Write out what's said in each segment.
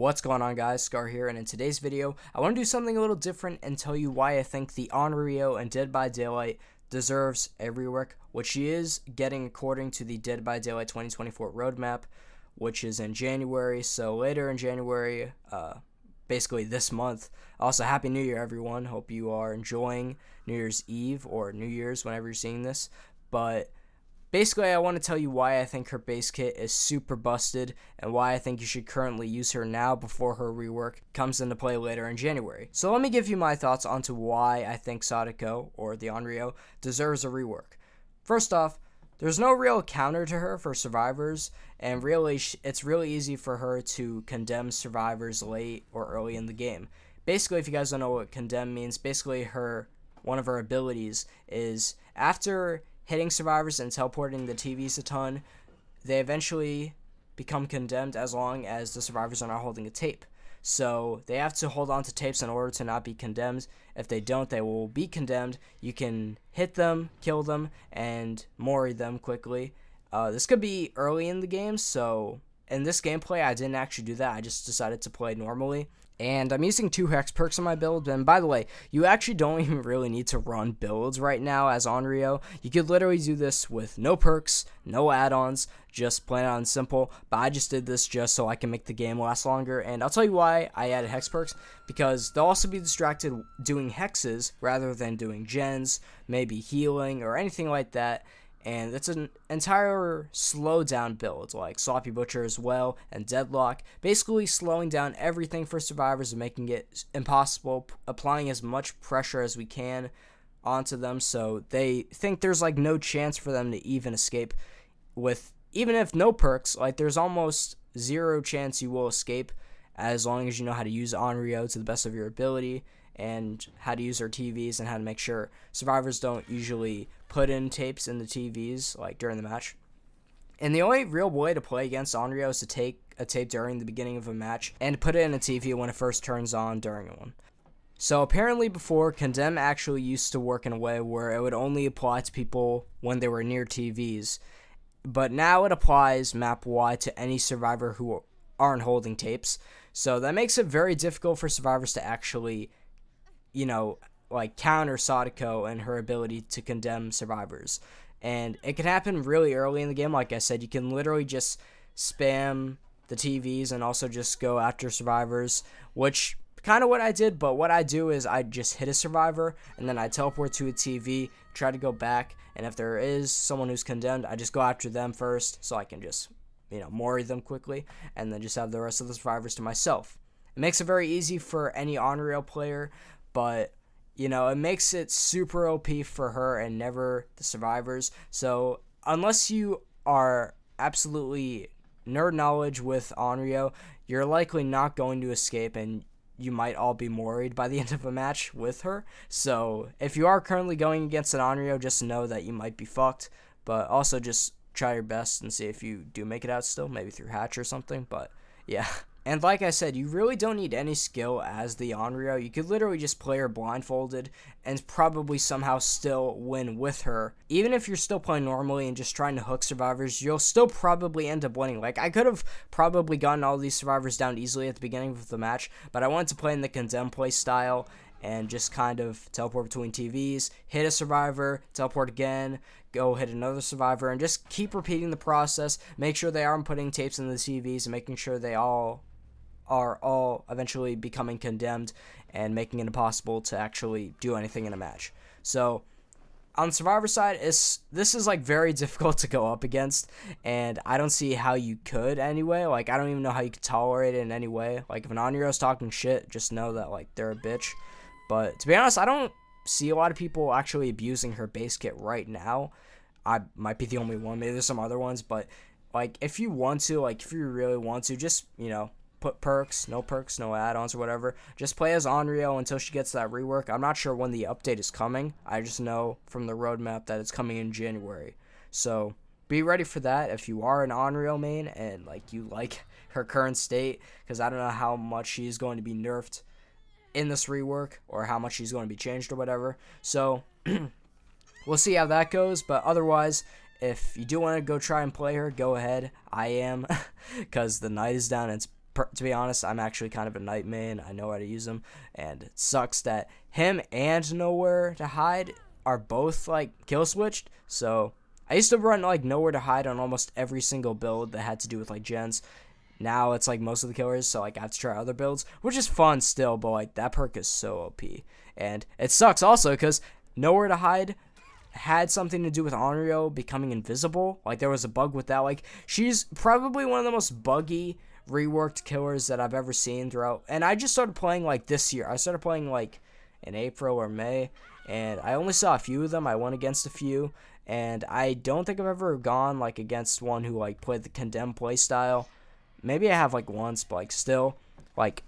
What's going on guys, Scar here, and in today's video, I want to do something a little different and tell you why I think the Onryo and Dead by Daylight deserves a rework, which she is getting according to the Dead by Daylight 2024 roadmap, which is in January, so later in January, uh, basically this month. Also, Happy New Year everyone, hope you are enjoying New Year's Eve or New Year's whenever you're seeing this, but Basically, I want to tell you why I think her base kit is super busted and why I think you should currently use her now before her rework comes into play later in January. So let me give you my thoughts onto why I think Sadako, or the Onryo, deserves a rework. First off, there's no real counter to her for survivors, and really, it's really easy for her to condemn survivors late or early in the game. Basically, if you guys don't know what condemn means, basically her one of her abilities is after hitting survivors and teleporting the TVs a ton, they eventually become condemned as long as the survivors are not holding a tape. So they have to hold on to tapes in order to not be condemned. If they don't, they will be condemned. You can hit them, kill them, and mori them quickly. Uh, this could be early in the game, so in this gameplay, I didn't actually do that. I just decided to play normally and I'm using two hex perks in my build. And by the way, you actually don't even really need to run builds right now as Onryo. You could literally do this with no perks, no add-ons, just plain on simple. But I just did this just so I can make the game last longer. And I'll tell you why I added hex perks because they'll also be distracted doing hexes rather than doing gens, maybe healing or anything like that and it's an entire slow down build like sloppy butcher as well and deadlock basically slowing down everything for survivors and making it impossible applying as much pressure as we can onto them so they think there's like no chance for them to even escape with even if no perks like there's almost zero chance you will escape as long as you know how to use Onryo to the best of your ability and how to use their TVs and how to make sure survivors don't usually put in tapes in the TVs like during the match. And the only real way to play against Onryo is to take a tape during the beginning of a match and put it in a TV when it first turns on during one. So apparently before, Condemn actually used to work in a way where it would only apply to people when they were near TVs. But now it applies map-wide to any survivor who aren't holding tapes. So that makes it very difficult for survivors to actually you know, like counter Sadako and her ability to condemn survivors. And it can happen really early in the game. Like I said, you can literally just spam the TVs and also just go after survivors, which kind of what I did. But what I do is I just hit a survivor and then I teleport to a TV, try to go back, and if there is someone who's condemned, I just go after them first so I can just you know mori them quickly, and then just have the rest of the survivors to myself. It makes it very easy for any Onryo player but you know, it makes it super OP for her and never the survivors. So unless you are absolutely nerd knowledge with Onryo, you're likely not going to escape and you might all be worried by the end of a match with her. So if you are currently going against an Onryo, just know that you might be fucked. But also just try your best and see if you do make it out still, maybe through hatch or something. But yeah. And like I said, you really don't need any skill as the Onryo. You could literally just play her blindfolded and probably somehow still win with her. Even if you're still playing normally and just trying to hook survivors, you'll still probably end up winning. Like, I could have probably gotten all these survivors down easily at the beginning of the match, but I wanted to play in the condemn play style and just kind of teleport between TVs, hit a survivor, teleport again, go hit another survivor, and just keep repeating the process. Make sure they aren't putting tapes in the TVs and making sure they all are all eventually becoming condemned and making it impossible to actually do anything in a match. So on Survivor side, is this is like very difficult to go up against, and I don't see how you could anyway. Like I don't even know how you could tolerate it in any way. Like if an Onryo's talking shit, just know that like they're a bitch. But to be honest, I don't see a lot of people actually abusing her base kit right now. I might be the only one. Maybe there's some other ones, but like if you want to, like if you really want to, just you know put perks, no perks, no add-ons or whatever. Just play as Onryo until she gets that rework. I'm not sure when the update is coming. I just know from the roadmap that it's coming in January. So be ready for that if you are an Onryo main and like you like her current state because I don't know how much she's going to be nerfed in this rework or how much she's going to be changed or whatever. So we'll see how that goes, but otherwise if you do want to go try and play her, go ahead. I am because the Knight is down. it's to be honest, I'm actually kind of a Knight man. I know how to use them, and it sucks that him and nowhere to hide are both like kill switched. So I used to run like nowhere to hide on almost every single build that had to do with like gens. Now it's like most of the killers, so like I have to try other builds, which is fun still, but like that perk is so OP. And it sucks also because nowhere to hide had something to do with Onryo becoming invisible. Like there was a bug with that. Like she's probably one of the most buggy reworked killers that I've ever seen throughout. And I just started playing like this year. I started playing like in April or May, and I only saw a few of them. I went against a few, and I don't think I've ever gone like against one who like played the condemned playstyle. Maybe I have like once, but like still, like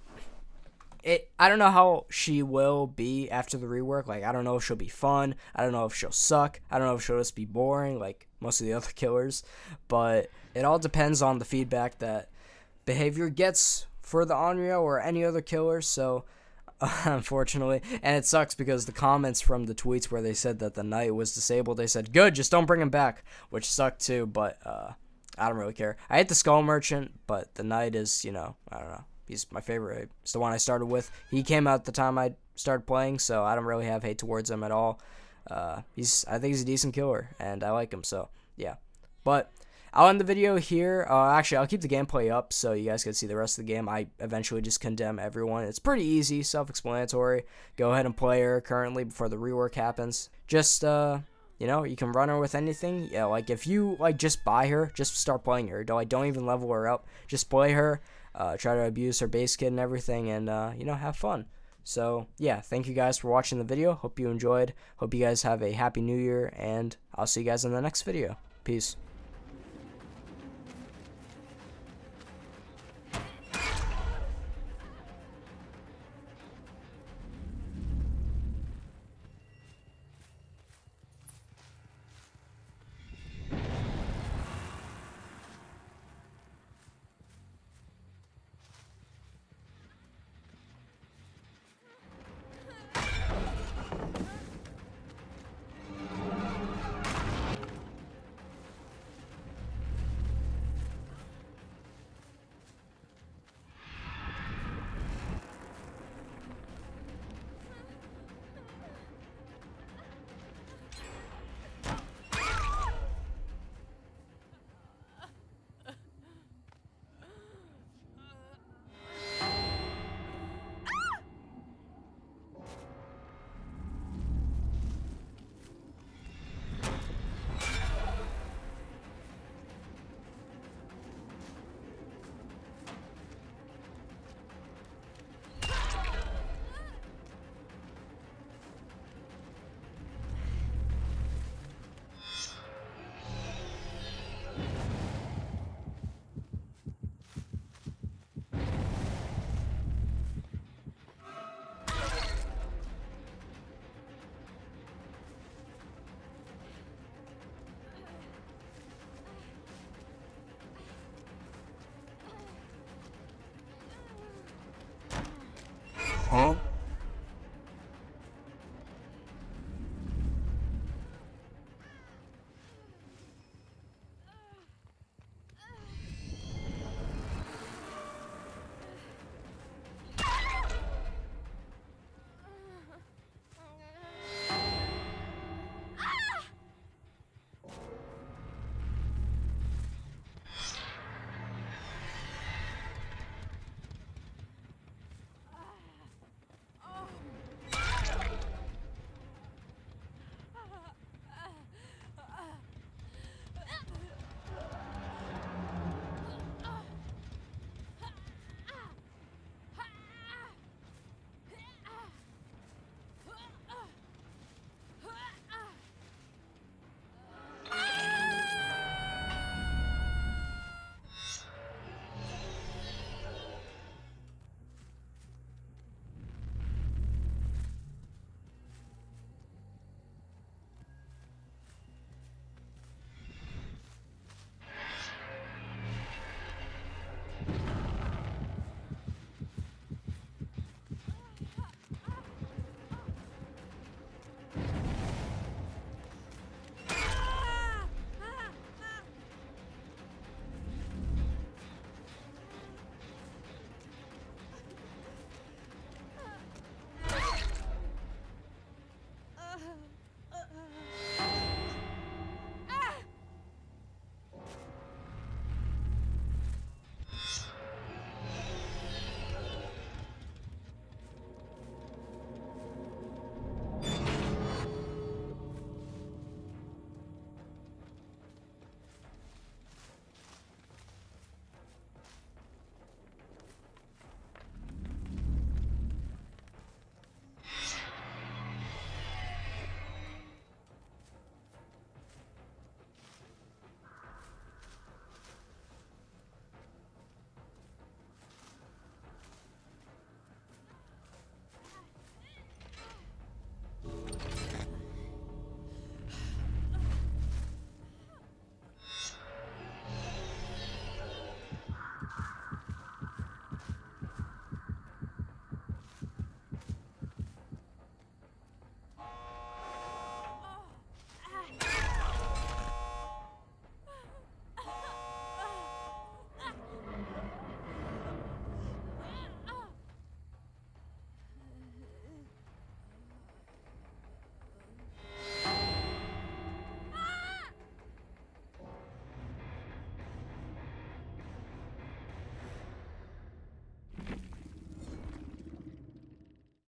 it. I don't know how she will be after the rework. Like I don't know if she'll be fun. I don't know if she'll suck. I don't know if she'll just be boring like most of the other killers. But it all depends on the feedback that behavior gets for the Onryo or any other killer. So unfortunately. And it sucks because the comments from the tweets where they said that the knight was disabled, they said, good, just don't bring him back, which sucked too, but uh, I don't really care. I hate the Skull Merchant, but the knight is, you know, I don't know. He's my favorite. It's the one I started with. He came out the time I started playing, so I don't really have hate towards him at all. Uh, he's, I think he's a decent killer, and I like him, so yeah. But I'll end the video here. Uh, actually, I'll keep the gameplay up so you guys can see the rest of the game. I eventually just condemn everyone. It's pretty easy, self-explanatory. Go ahead and play her currently before the rework happens. Just, uh, you know, you can run her with anything. Yeah, like if you like just buy her, just start playing her. Don't like don't even level her up. Just play her. Uh, try to abuse her base kit and everything, and uh, you know, have fun. So yeah, thank you guys for watching the video. Hope you enjoyed. Hope you guys have a happy new year, and I'll see you guys in the next video. Peace.